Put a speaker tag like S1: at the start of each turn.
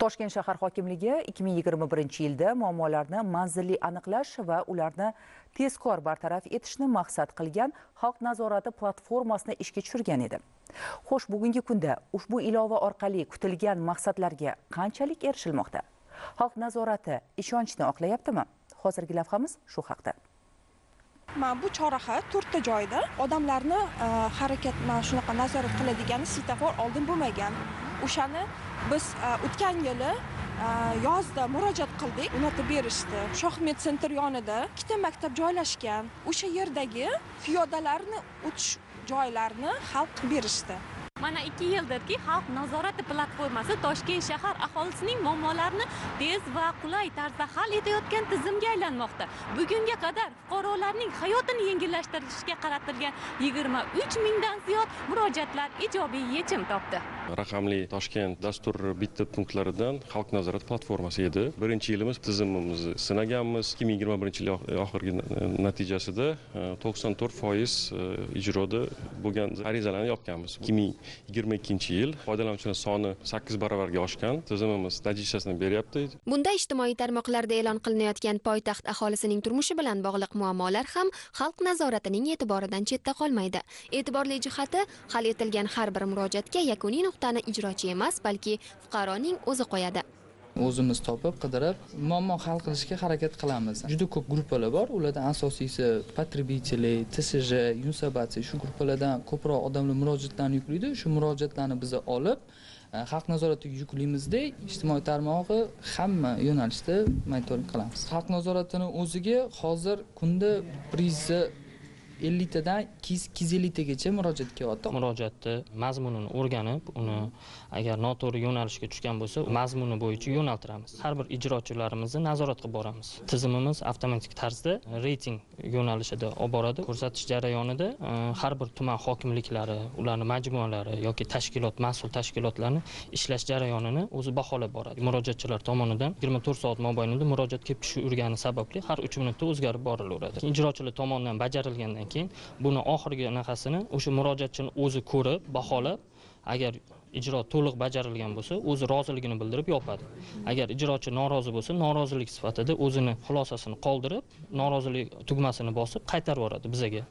S1: toshkent shahar hokimligi 2021 yilda muammolarni manzilli aniqlash va ularni tezkor bartaraf etishni maqsad qilgan xalq nazorati platformasini ishga tushirgan edi. Xo'sh bugungi kunda ushbu ilova orqali kutilgan maqsadlarga qanchalik erishilmoqda? Xalq nazorati ishonchni oqlayaptimi? Hozirgi lavhamiz shu haqda.
S2: Mana bu chorraha to'rtta joyda odamlarni e, harakat mana shunaqa nazorat qiladigan svetofor oldin bo'lmagan. O'shani biz e, o'tgan yili e, yozda murojaat qildik. Unutib berishdi. Shohmed sentr yonida ikkita maktab joylashgan. O'sha yerdagi piyodalarni o'tish joylarini hal qilib berishdi.
S3: Mana ikki yildirki xalq nazorati platformasi toshkent shahar aholisining muammolarini tez va qulay tarzda hal etayotgan tizimga aylanmoqda. Bugunga qadar fuqarolarning hayotini yengillashtirishga qaratilgan yigirma uch mingdan ziyod murojaatlar ijobiy yechim topdi.
S4: Raqamli toshkent dastur bitta punktlaridan xalq nazorati platformasi edi. Birinchi yilimiz tizimimizni sinaganmiz. ikki ming yigirma birinchi yil oxirgi natijasida e, to'qson to'rt foiz e, ijroda bo'lgan arizalarni yopganmiz. ikki ming yigirma ikkinchi yil foydalanuvchilar soni sakkiz baravarga oshgan. Tizimimiz natijasini beryapti.
S5: Bunda ijtimoiy tarmoqlarda e'lon qilinayotgan poytaxt aholisining turmushi bilan bog'liq muammolar ham xalq nazoratining e'tiboridan chetda qolmaydi. E'tiborli jihati hal etilgan har bir murojaatga yakuniy nuqtani ijrochi emas balki fuqaroning o'zi qo'yadi.
S6: O'zimiz topib qidirib muammo hal qilishga harakat qilamiz. Juda ko'p gruppalar bor ulardan asosiysi потребители tsj yunsabati shu gruppalardan ko'proq odamlar murojaatlarni yuklaydi shu murojaatlarni biz olib e, xalq nazoratiga yuklaymizda ijtimoiy tarmog'i hamma yo'nalishda monitoring qilamiz. Xalq nazoratini o'ziga hozir kunda bir yuz elliktadan ikki yuz elliktagacha murojaat kelyapti.
S7: Murojaatni mazmunini o'rganib uni agar noto'g'ri yo'nalishga tushgan bo'lsa mazmuni bo'yicha yo'naltiramiz. Har bir ijrochilarimizni nazorat qilib boramiz. Tizimimiz avtomatik tarzda reyting yo'nalishida olib boradi. Ko'rsatish jarayonida e, har bir tuman hokimliklari ularni majmualari yoki tashkilot mas'ul tashkilotlarni ishlash jarayonini o'zi baholab boradi. Murojaatchilar tomonidan yigirma to'rt soat mobaynida murojaat kelib tushavergani sababli har uch minutda o'zgarib borilaveradi ijrochilar tomonidan bajarilgandan keyin buni oxirgi anaqasini o'sha murojaatchini o'zi ko'rib baholab agar ijro to'liq bajarilgan bo'lsa o'zi roziligini bildirib yopadi. Agar ijrochi norozi bo'lsa norozilik sifatida o'zini xulosasini qoldirib norozilik tugmasini bosib qaytarib yuboradi bizaga.